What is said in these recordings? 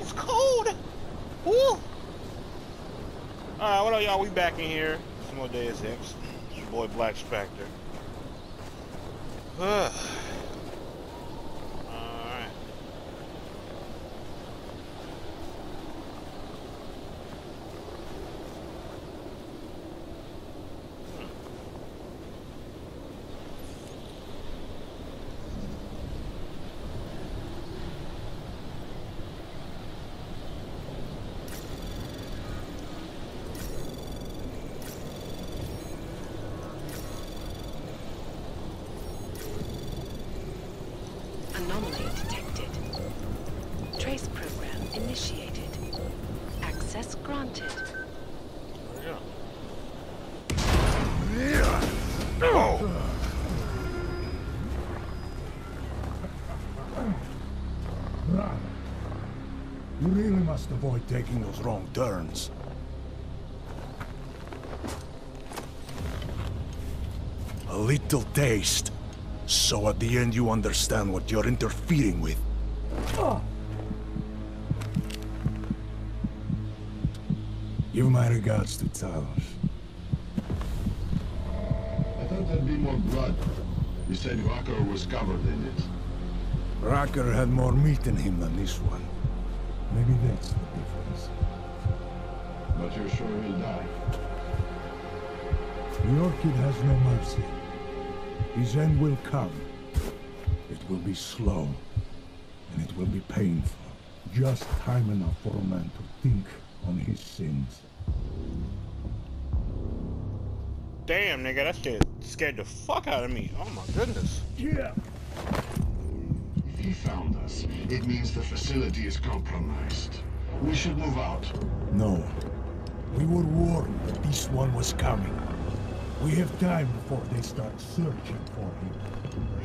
it's cold. Woo. Alright, what up, y'all? We back in here. Some more Deus Ex. It's your boy Black Spectre. must avoid taking those wrong turns. A little taste. So at the end you understand what you're interfering with. Give my regards to Talos. I thought there'd be more blood. You said Walker was covered in it. Rucker had more meat in him than this one. Maybe that's the difference. But you're sure he'll die? The Orchid has no mercy. His end will come. It will be slow, and it will be painful. Just time enough for a man to think on his sins. Damn, nigga, that shit scared the fuck out of me. Oh my goodness. Yeah. If he found us, it means the facility is compromised. We should move out. No. We were warned that this one was coming. We have time before they start searching for him.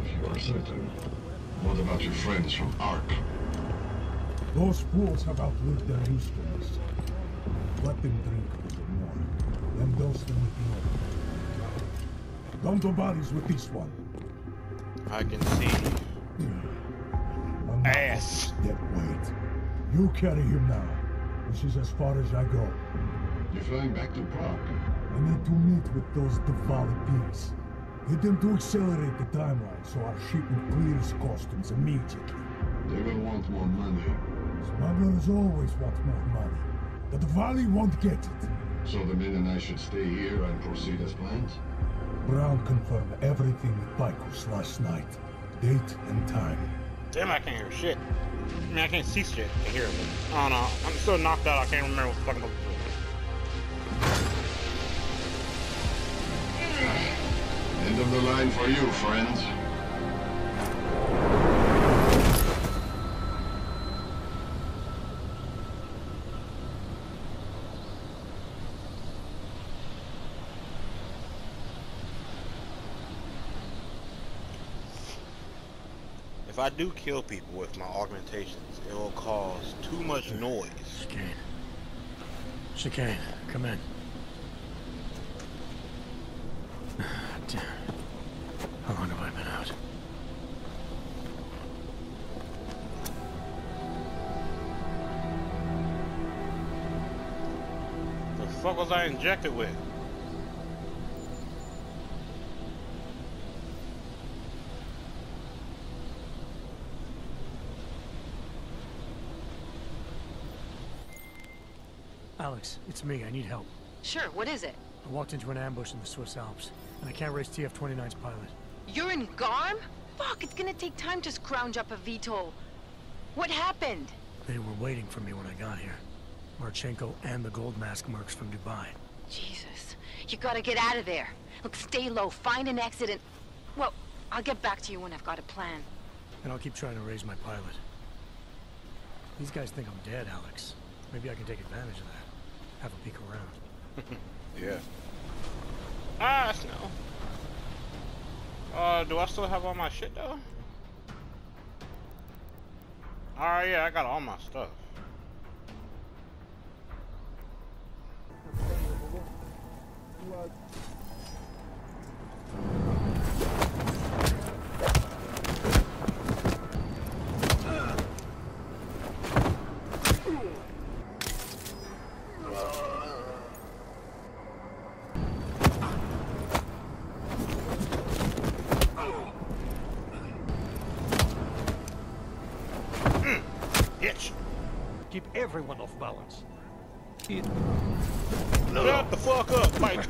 If you are certain. What about your friends from ARC? Those fools have outlived their usefulness. Let them drink a little more, then dose them with more. Don't do bodies with this one. I can see Enough ass. of Dead weight. You carry him now. This is as far as I go. You're flying back to Prague. I need to meet with those Dvali pigs. Get them to accelerate the timeline so our shipment clears customs immediately. They will want more money. Smugglers always want more money. The Dvali won't get it. So the men and I should stay here and proceed as planned? Brown confirmed everything with Picus last night. Date and time. Damn, I can't hear shit. I mean, I can't see shit. I can hear it, I don't know. I'm so knocked out, I can't remember what the fuck I'm looking End of the line for you, friends. If I do kill people with my augmentations, it will cause too much noise. Chicane. Chicane, come in. Damn. How long have I been out? The fuck was I injected with? Alex, it's me. I need help. Sure, what is it? I walked into an ambush in the Swiss Alps, and I can't raise TF-29's pilot. You're in Garm? Fuck, it's gonna take time to scrounge up a VTOL. What happened? They were waiting for me when I got here. Marchenko and the Gold Mask mercs from Dubai. Jesus, you gotta get out of there. Look, stay low, find an exit and... Well, I'll get back to you when I've got a plan. And I'll keep trying to raise my pilot. These guys think I'm dead, Alex. Maybe I can take advantage of that. Have a peek around. Yeah. Ah, snow. Uh, do I still have all my shit though? Alright, yeah, I got all my stuff. bitch. Keep everyone off balance. It Shut the fuck up, Mike.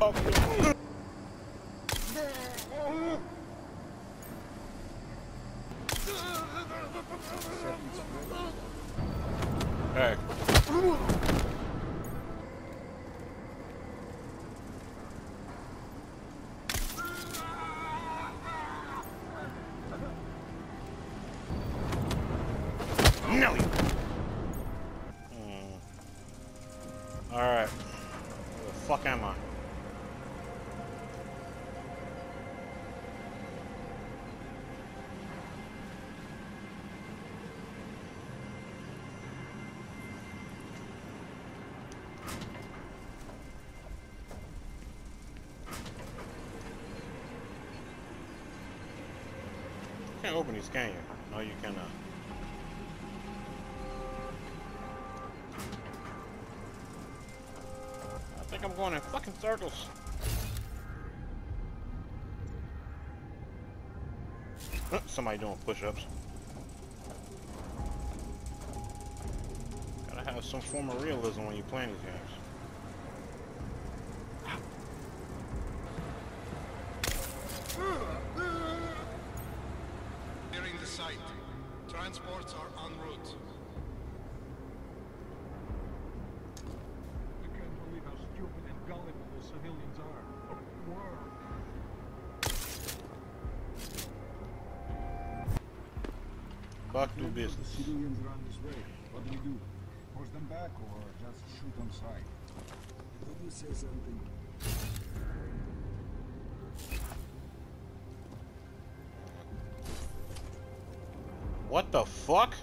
Can't open these, can you? No, you cannot. I think I'm going in fucking circles. Somebody doing push-ups. Gotta have some form of realism when you play these games. Clearing the site. Transports are en route. I can't believe how stupid and gullible the civilians are. Were. Fuck do business. civilians run this way. What do we do? Force them back or just shoot on sight? Did you say something? What the fuck?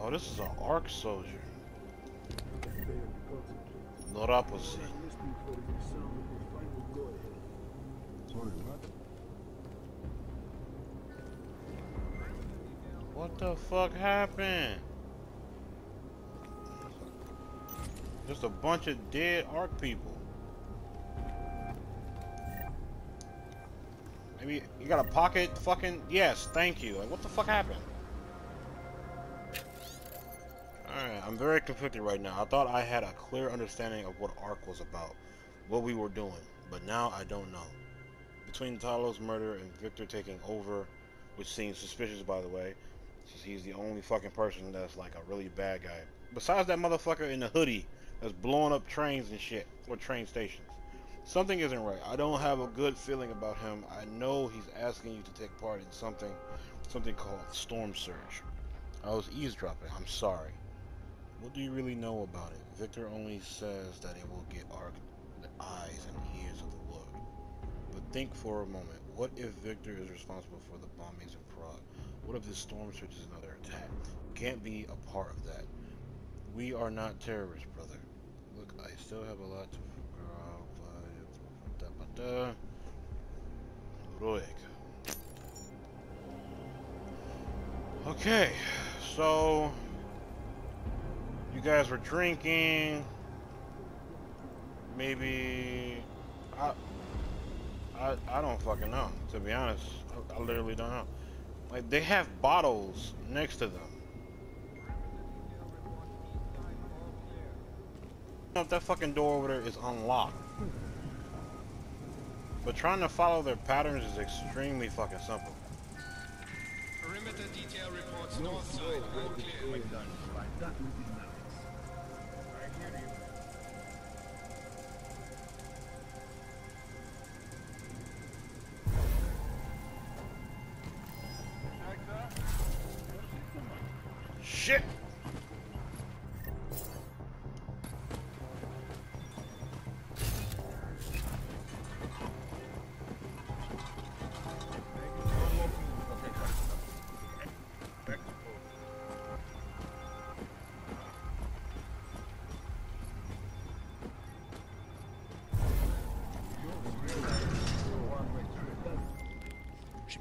Oh, this is an ARC soldier. Noraposi. Sorry, what? What the fuck happened? Just a bunch of dead ARC people. Maybe you got a pocket fucking yes, thank you. Like what the fuck happened? Alright, I'm very conflicted right now. I thought I had a clear understanding of what ARC was about, what we were doing, but now I don't know. Between Talos' murder and Victor taking over, which seems suspicious by the way, since he's the only fucking person that's like a really bad guy. Besides that motherfucker in the hoodie that's blowing up trains and shit, or train stations. Something isn't right. I don't have a good feeling about him. I know he's asking you to take part in something, something called Storm Surge. I was eavesdropping. I'm sorry. What do you really know about it? Victor only says that it will get the eyes and ears of the world. But think for a moment. What if Victor is responsible for the bombings in Prague? What if this Storm Surge is another attack? Can't be a part of that. We are not terrorists, brother. I still have a lot to figure out. Ruhig. Okay, so you guys were drinking. Maybe I I I don't fucking know. To be honest, I, I literally don't know. Like they have bottles next to them. Know if that fucking door over there is unlocked. But trying to follow their patterns is extremely fucking simple. Perimeter detail reports north side. All clear.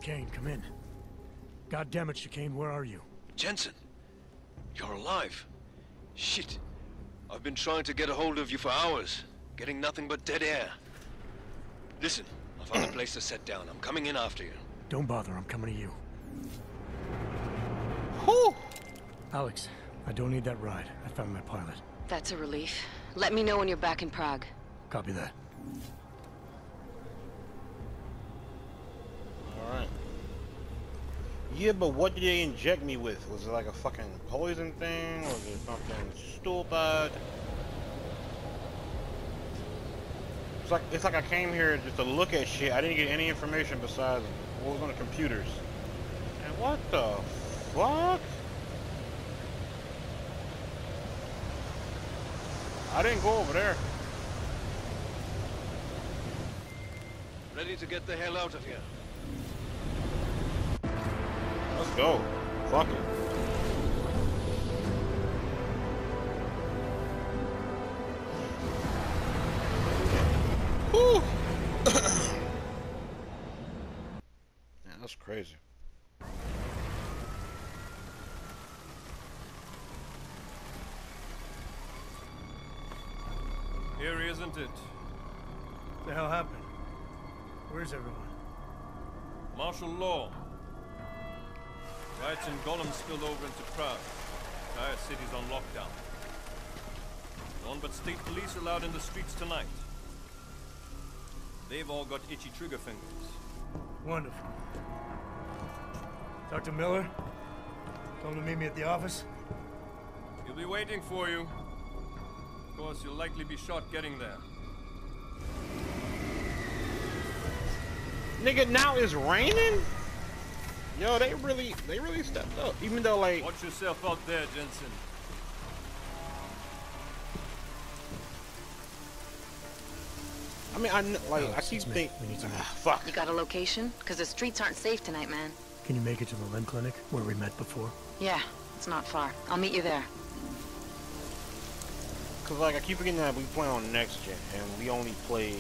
Chicane, come in. God damn it, Chicane, where are you? Jensen, you're alive. Shit. I've been trying to get a hold of you for hours, getting nothing but dead air. Listen, I found a place to set down. I'm coming in after you. Don't bother, I'm coming to you. Whew! Alex, I don't need that ride. I found my pilot. That's a relief. Let me know when you're back in Prague. Copy that. Alright. Yeah, but what did they inject me with? Was it like a fucking poison thing? Was it something stupid? It's like it's like I came here just to look at shit. I didn't get any information besides what was on the computers. And what the fuck? I didn't go over there. Ready to get the hell out of here. Let's go. Fuck it. Whew. Man, that's crazy. Here, isn't it? What The hell happened? Where's everyone? Martial law. Riots in Golem spilled over into Prague. Entire city's on lockdown. None but state police allowed in the streets tonight. They've all got itchy trigger fingers. Wonderful. Dr. Miller? Told him to meet me at the office? He'll be waiting for you. Of course, you'll likely be shot getting there. Nigga, now it's raining? Yo, they really, they really stepped up. Even though, like, Watch yourself out there, Jensen. I mean, I kn- like, I keep thinking, We need to ah, fuck. You got a location? Because the streets aren't safe tonight, man. Can you make it to the limb clinic where we met before? Yeah, it's not far. I'll meet you there. Cause like I keep forgetting that we play on next gen, and we only play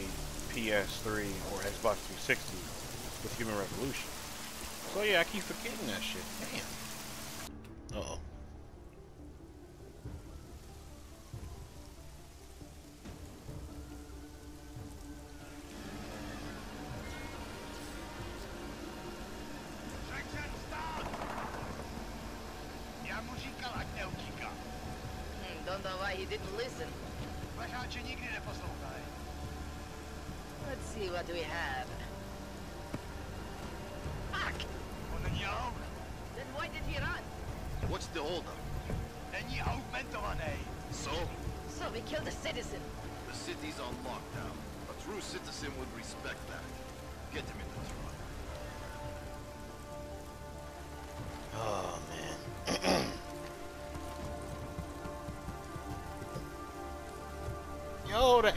PS3 or Xbox 360 with Human Revolution. So yeah, I keep forgetting that shit. Damn. Uh oh.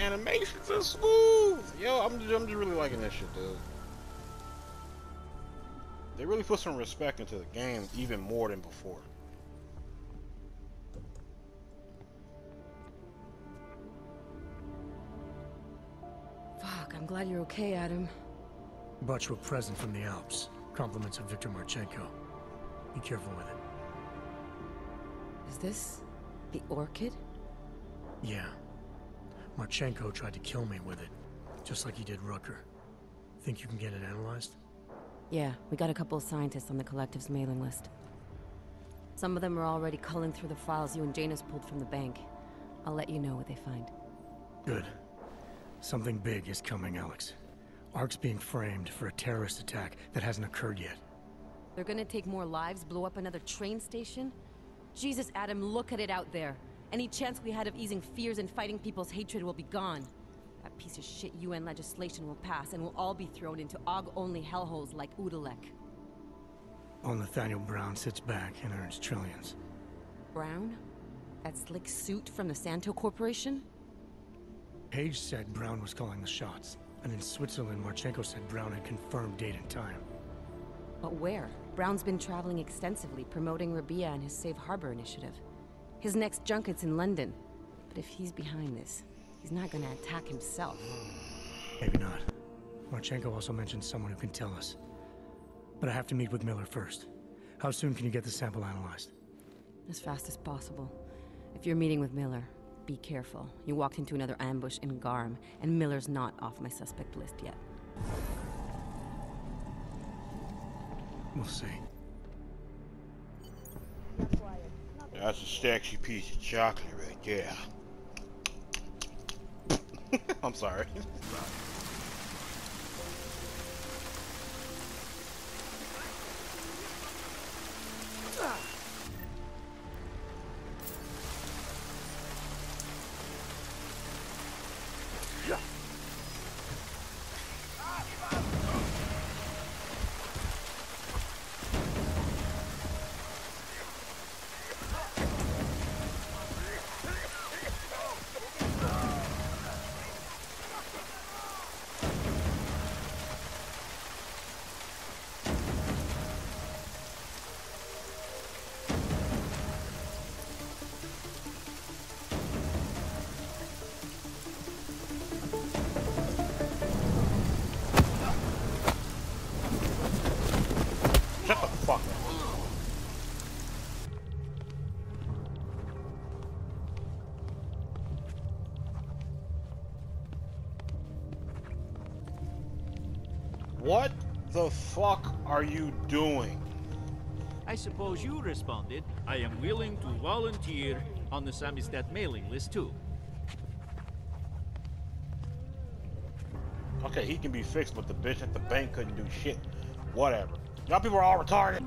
Animations are smooth. Yo, I'm just, I'm just really liking this shit, dude. They really put some respect into the game, even more than before. Fuck, I'm glad you're okay, Adam. Brought you a present from the Alps. Compliments of Viktor Marchenko. Be careful with it. Is this the orchid? Yeah. Marchenko tried to kill me with it. Just like he did Rucker. Think you can get it analyzed? Yeah, we got a couple of scientists on the collective's mailing list. Some of them are already culling through the files you and Janus pulled from the bank. I'll let you know what they find. Good. Something big is coming, Alex. ARC's being framed for a terrorist attack that hasn't occurred yet. They're gonna take more lives, blow up another train station? Jesus, Adam, look at it out there. Any chance we had of easing fears and fighting people's hatred will be gone. That piece of shit UN legislation will pass, and we'll all be thrown into Aug-only hellholes like Utulek. All Nathaniel Brown sits back and earns trillions. Brown? That slick suit from the Santeau Corporation? Page said Brown was calling the shots. And in Switzerland, Marchenko said Brown had confirmed date and time. But where? Brown's been traveling extensively, promoting Rabi'ah and his Safe Harbor initiative. His next junket's in London. But if he's behind this, he's not gonna attack himself. Maybe not. Marchenko also mentioned someone who can tell us. But I have to meet with Miller first. How soon can you get the sample analyzed? As fast as possible. If you're meeting with Miller, be careful. You walked into another ambush in Garm, and Miller's not off my suspect list yet. We'll see. That's a sexy piece of chocolate right there. I'm sorry. the fuck are you doing? I suppose you responded, I am willing to volunteer on the Samizdat mailing list too. Okay, he can be fixed, but the bitch at the bank couldn't do shit. Whatever. Y'all people are all retarded.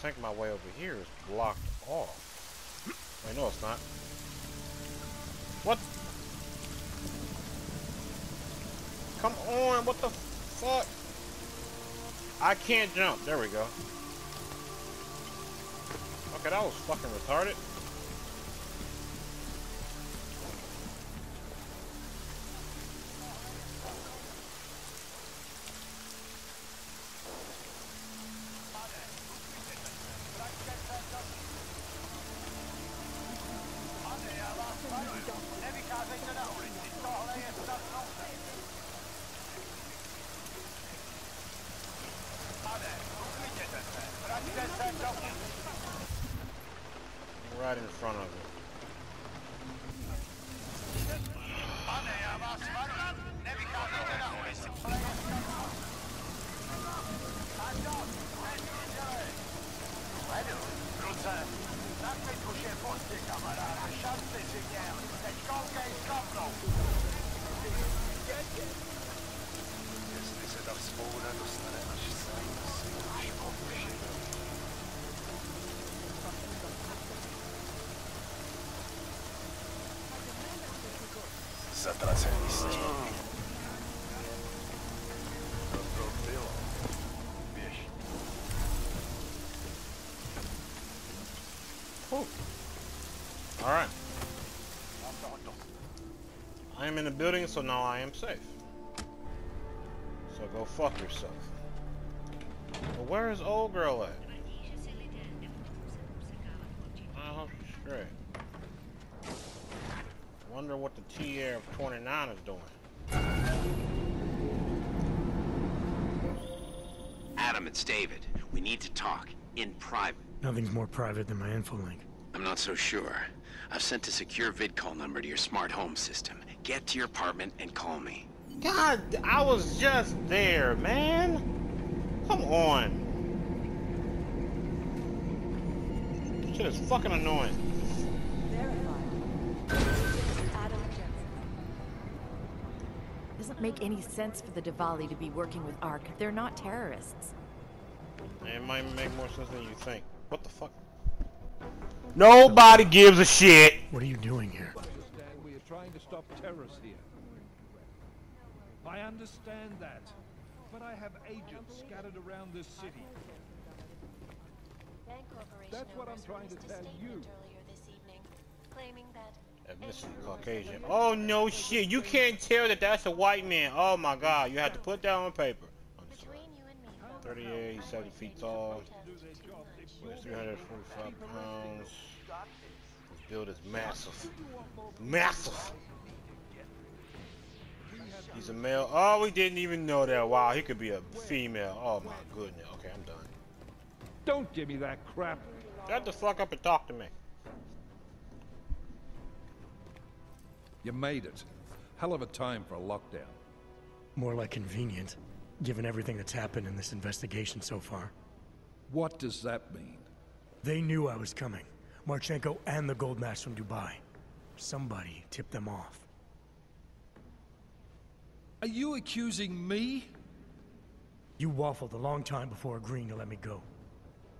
Think my way over here is blocked off. I know it's not. What? Come on, what the fuck? I can't jump. There we go. Okay, that was fucking retarded. Right in front of it. Alright. I am in the building, so now I am safe. So go fuck yourself. But where is old girl at? I hope she's straight. Wonder what the TA of 29 is doing. Adam, it's David. We need to talk. In private. Nothing's more private than my infolink. I'm not so sure. I've sent a secure vid call number to your smart home system. Get to your apartment and call me. God, I was just there, man. Come on. Shit is fucking annoying. Doesn't make any sense for the Dvali to be working with ARC. They're not terrorists. It might make more sense than you think. What the fuck? Nobody gives a shit. What are you doing here? understand we are trying to stop terrorists here. I understand that. But I have agents scattered around this city. That's what I'm trying to tell you. Ethnicity Caucasian. Oh no shit! You can't tell that that's a white man. Oh my god! You have to put that on paper. I'm sorry. 38, 70 feet tall. Weighs 345 pounds. His build is massive. Massive. He's a male. Oh, we didn't even know that. Wow, he could be a female. Oh my goodness. Okay, I'm done. Don't give me that crap. Shut the fuck up and talk to me. You made it. Hell of a time for a lockdown. More like convenient, given everything that's happened in this investigation so far. What does that mean? They knew I was coming. Marchenko and the gold mask from Dubai. Somebody tipped them off. Are you accusing me? You waffled a long time before agreeing to let me go.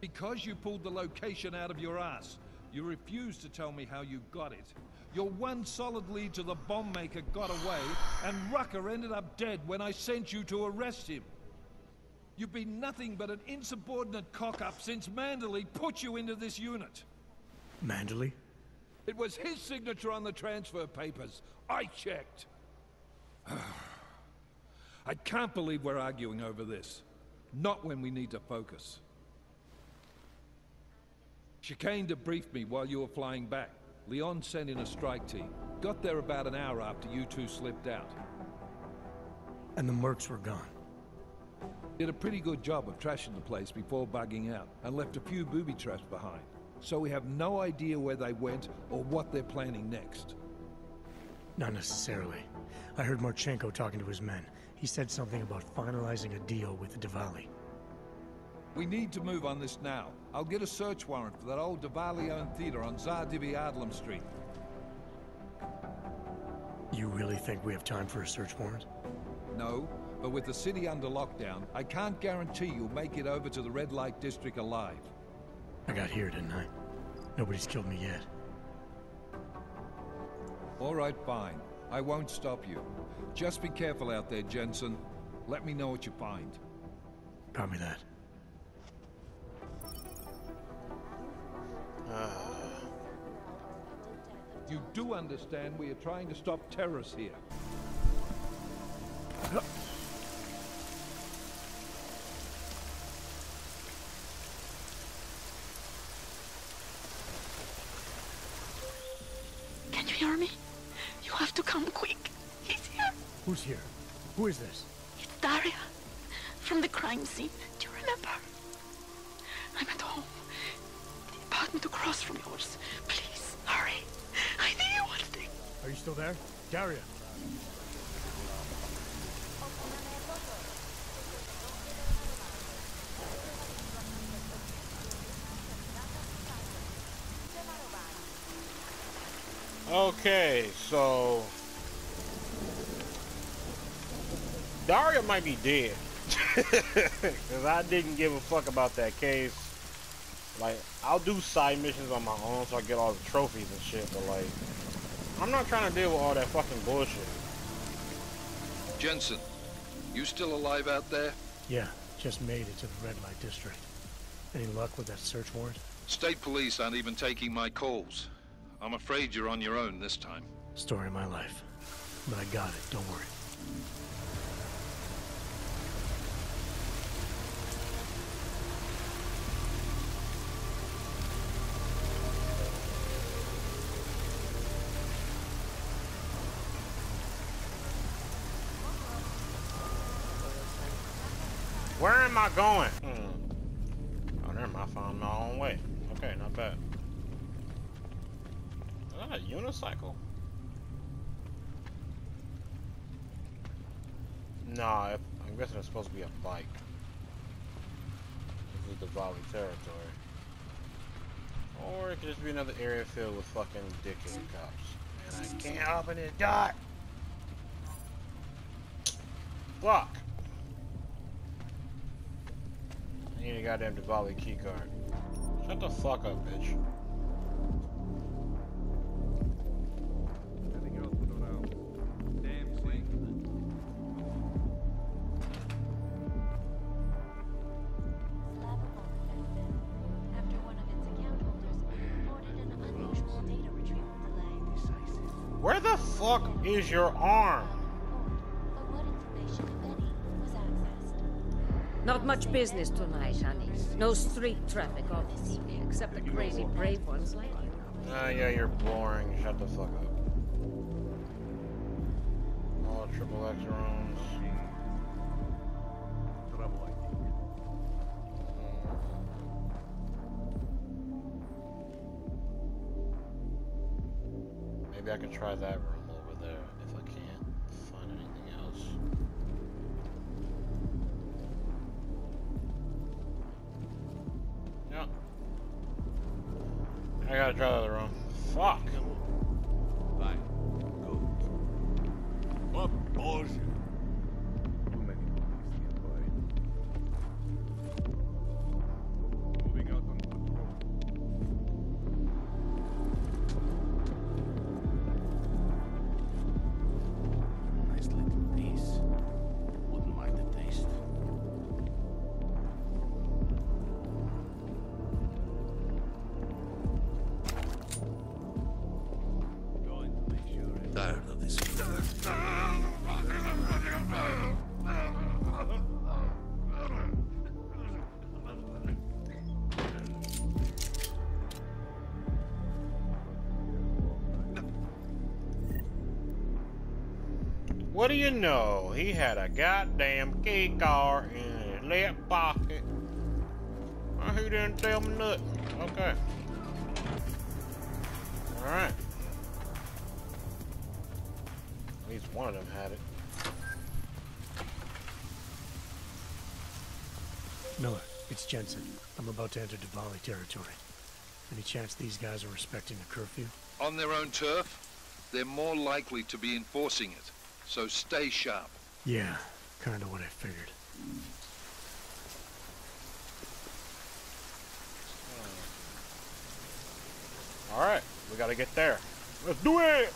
Because you pulled the location out of your ass, you refused to tell me how you got it. Your one solid lead to the bomb maker got away, and Rucker ended up dead when I sent you to arrest him. You've been nothing but an insubordinate cock-up since Manderley put you into this unit. Manderley? It was his signature on the transfer papers. I checked. I can't believe we're arguing over this. Not when we need to focus. Chicane debriefed me while you were flying back. Leon sent in a strike team. Got there about an hour after you two slipped out. And the mercs were gone. Did a pretty good job of trashing the place before bugging out, and left a few booby traps behind. So we have no idea where they went or what they're planning next. Not necessarily. I heard Marchenko talking to his men. He said something about finalizing a deal with the Dvali. We need to move on this now. I'll get a search warrant for that old Dvali-owned theater on Zardivi Adlam Street. You really think we have time for a search warrant? No, but with the city under lockdown, I can't guarantee you'll make it over to the red light district alive. I got here, didn't I? Nobody's killed me yet. All right, fine. I won't stop you. Just be careful out there, Jensen. Let me know what you find. Copy that. Ah. You do understand we are trying to stop terrorists here. Can you hear me? You have to come quick. He's here. Who's here? Who is this? It's Daria. From the crime scene. The cross from yours. Please, hurry. I need you one thing. Are you still there? Daria! Okay, so Daria might be dead because I didn't give a fuck about that case. Like, I'll do side missions on my own so I get all the trophies and shit, but like, I'm not trying to deal with all that fucking bullshit. Jensen, you still alive out there? Yeah, just made it to the red light district. Any luck with that search warrant? State police aren't even taking my calls. I'm afraid you're on your own this time. Story of my life. But I got it, don't worry. Where am I going? Hmm. Oh, never mind. I found my own way. Okay, not bad. Is that a unicycle? Nah, I'm guessing it's supposed to be a bike. This is the Valley territory. Or it could just be another area filled with fucking dickhead cops. And I can't open this door! Fuck! I need to your goddamn Dvali keycard. Shut the fuck up, bitch. Where the fuck is your arm? Not much business tonight, honey. No street traffic, obviously, except the crazy brave ones like you. Ah, yeah, you're boring. Shut the fuck up. All triple X rooms. Maybe I can try that room I gotta try the What do you know? He had a goddamn key card in his left pocket. Well, he didn't tell me nothing. Okay. Alright. At least one of them had it. Miller, it's Jensen. I'm about to enter Dvali territory. Any chance these guys are respecting the curfew? On their own turf, they're more likely to be enforcing it. So stay sharp. Yeah, kinda what I figured. Hmm. Alright, we gotta get there. Let's do it!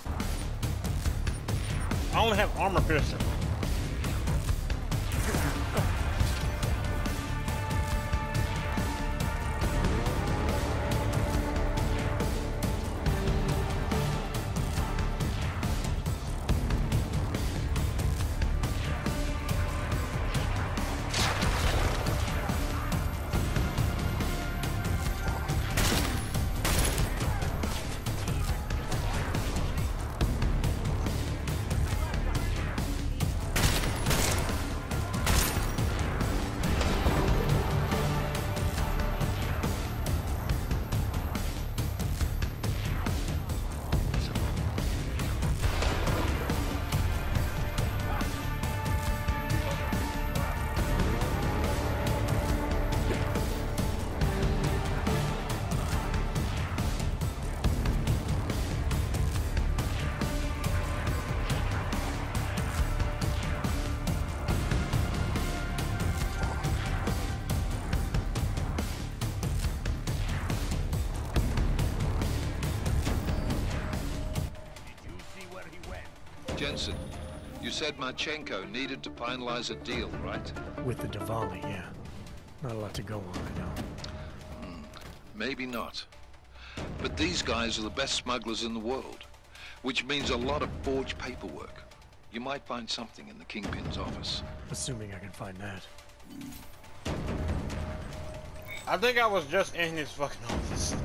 I only have armor piercing. Said Marchenko needed to finalize a deal, right? With the Dvali, yeah. Not a lot to go on, I know. Hmm, maybe not. But these guys are the best smugglers in the world, which means a lot of forged paperwork. You might find something in the Kingpin's office. Assuming I can find that. I think I was just in his fucking office.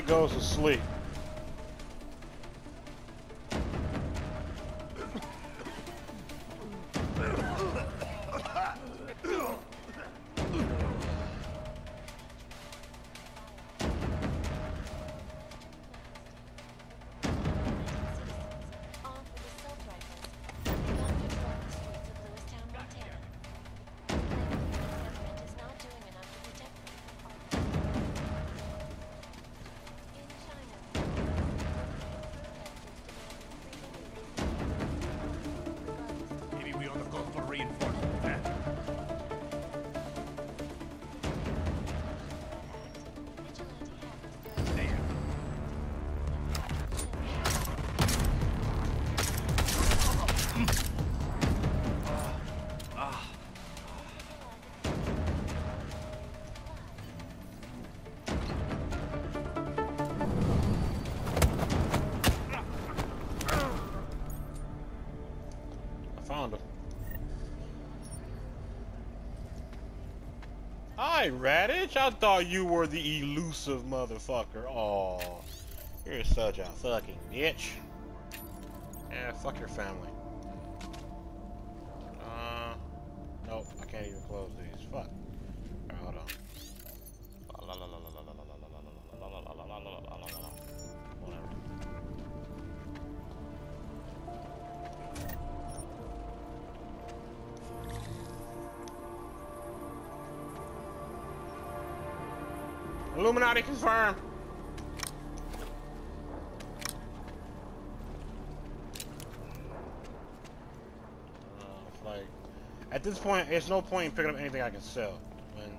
Goes to sleep. Hi, Radich. I thought you were the elusive motherfucker. Oh, you're such a fucking bitch. Yeah, fuck your family. Illuminati confirmed. Uh, it's like, at this point, there's no point in picking up anything I can sell. When.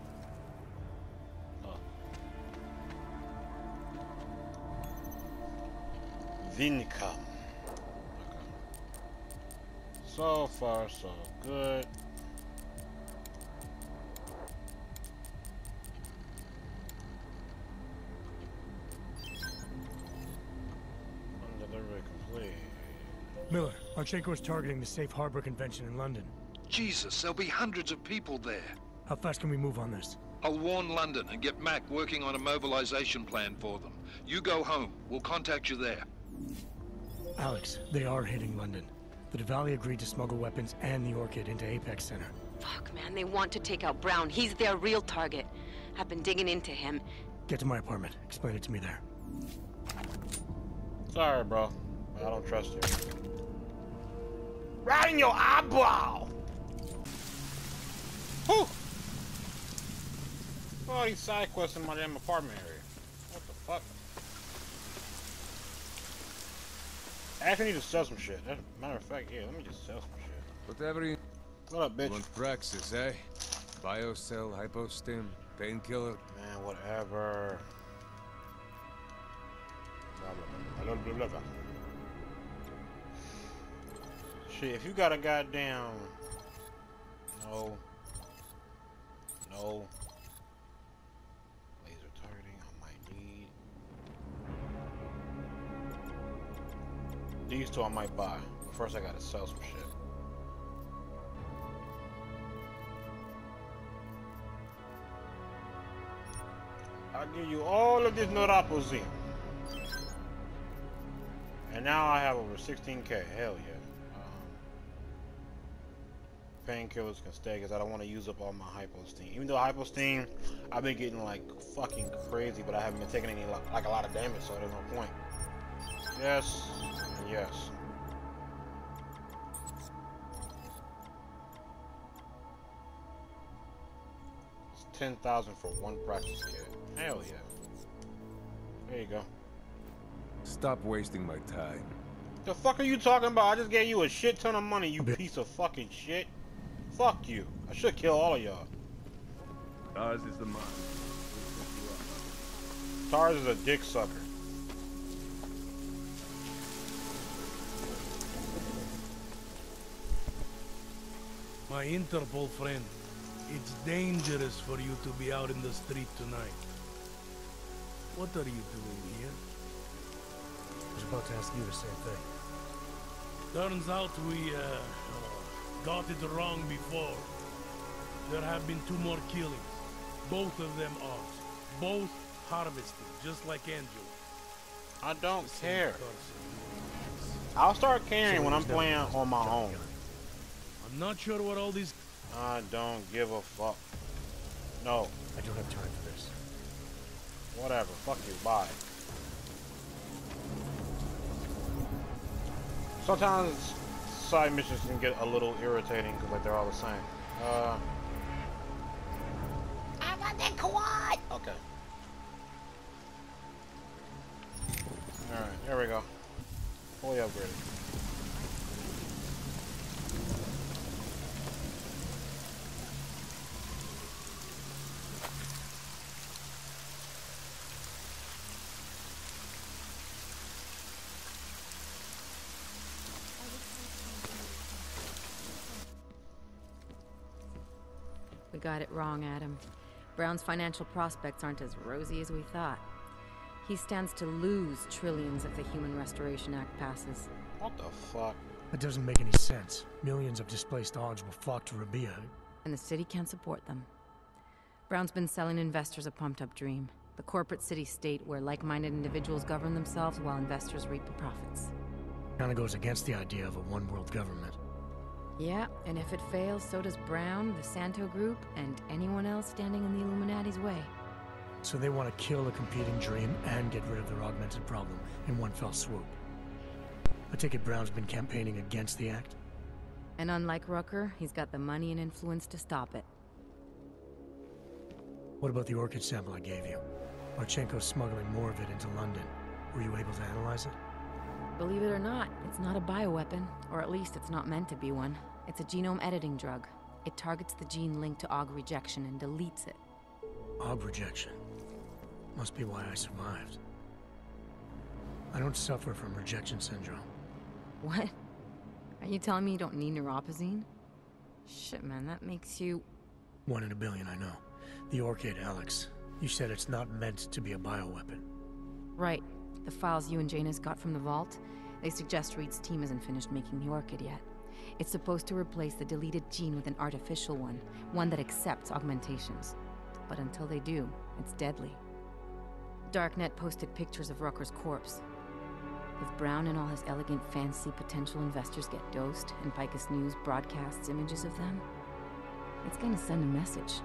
Vincom. Okay. So far, so good. Miller, Marchenko is targeting the Safe Harbor Convention in London. Jesus, there'll be hundreds of people there. How fast can we move on this? I'll warn London and get Mac working on a mobilization plan for them. You go home. We'll contact you there. Alex, they are hitting London. The Dvali agreed to smuggle weapons and the Orchid into Apex Center. Fuck, man, they want to take out Brown. He's their real target. I've been digging into him. Get to my apartment. Explain it to me there. Sorry, bro. I don't trust you. Right in your eyeball! Whew! All these side quests in my damn apartment area. What the fuck? I actually need to sell some shit. As a matter of fact, yeah, let me just sell some shit. Whatever you What up, bitch? want Praxis, eh? Biocell, hypostim, painkiller. Man, whatever. Blah, blah, blah, blah, blah, blah. Shit, if you got a goddamn... No. No. Laser targeting, I might need. These two I might buy. But first I gotta sell some shit. I'll give you all of this Neuropozyne. And now I have over 16k. Hell yeah. Painkillers can stay because I don't want to use up all my hypostim. Even though hypostim, I've been getting like fucking crazy, but I haven't been taking any like a lot of damage, so there's no point. Yes, yes. It's 10,000 for one Praxis kit. Hell yeah. There you go. Stop wasting my time. The fuck are you talking about? I just gave you a shit ton of money, you piece of fucking shit. Fuck you. I should kill all of y'all. Ours is the mine. Tars is a dick sucker. My Interpol friend, it's dangerous for you to be out in the street tonight. What are you doing here? I was about to ask you the same thing. Turns out we uh, got it wrong before. There have been two more killings. Both of them ours. Both harvested, just like Angel. I don't care. I'll start caring when I'm playing on my own. I'm not sure what all these... I don't give a fuck. No. I don't have time for this. Whatever. Fuck you. Bye. Sometimes side missions can get a little irritating because like they're all the same. Uh. I want that quad. Okay. All right. There we go. Fully upgraded. Got it wrong, Adam. Brown's financial prospects aren't as rosy as we thought. He stands to lose trillions if the Human Restoration Act passes. What the fuck? That doesn't make any sense. Millions of displaced Augs will flock to Rabi'ah. And the city can't support them. Brown's been selling investors a pumped-up dream. The corporate city-state where like-minded individuals govern themselves while investors reap the profits. Kinda goes against the idea of a one-world government. Yeah, and if it fails, so does Brown, the Santeau Group, and anyone else standing in the Illuminati's way. So they want to kill a competing dream and get rid of their augmented problem in one fell swoop. I take it Brown's been campaigning against the act? And unlike Rucker, he's got the money and influence to stop it. What about the orchid sample I gave you? Marchenko's smuggling more of it into London. Were you able to analyze it? Believe it or not, it's not a bioweapon, or at least it's not meant to be one. It's a genome editing drug. It targets the gene linked to AUG rejection and deletes it. AUG rejection. Must be why I survived. I don't suffer from rejection syndrome. What? Are you telling me you don't need neuropozyne? Shit, man, that makes you... One in a billion, I know. The Orchid, Alex. You said it's not meant to be a bioweapon. Right. The files you and Janus got from the vault, they suggest Reed's team isn't finished making the Orchid yet. It's supposed to replace the deleted gene with an artificial one, one that accepts augmentations. But until they do, it's deadly. Darknet posted pictures of Rucker's corpse. If Brown and all his elegant fancy potential investors get dosed, and Picus News broadcasts images of them, it's gonna send a message.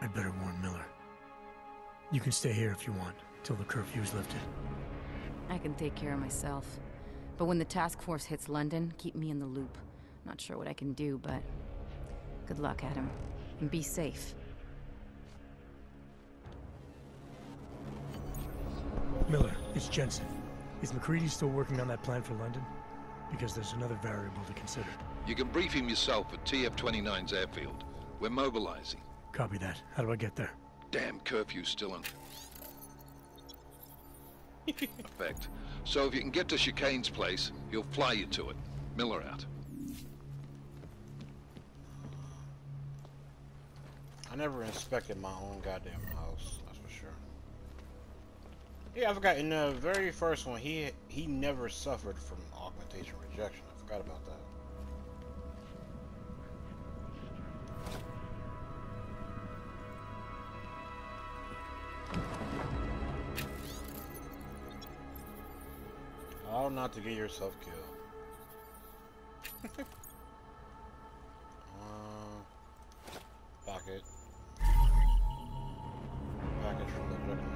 I'd better warn Miller. You can stay here if you want, till the curfew's lifted. I can take care of myself. But when the task force hits London, keep me in the loop. Not sure what I can do, but good luck, Adam. And be safe. Miller, it's Jensen. Is MacReady still working on that plan for London? Because there's another variable to consider. You can brief him yourself at TF-29's airfield. We're mobilizing. Copy that. How do I get there? Damn curfew still in effect. So if you can get to Chikane's place, he'll fly you to it. Miller out. I never inspected my own goddamn house, that's for sure. Yeah, I forgot, in the very first one, he he never suffered from augmentation rejection. I forgot about that. Not to get yourself killed. uh, packet. Package from the objective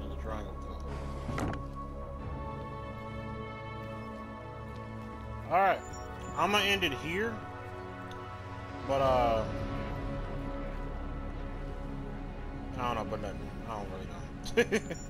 And the triangle code. Alright. I'm gonna end it here. But, uh... I don't know, but nothing. I don't really know.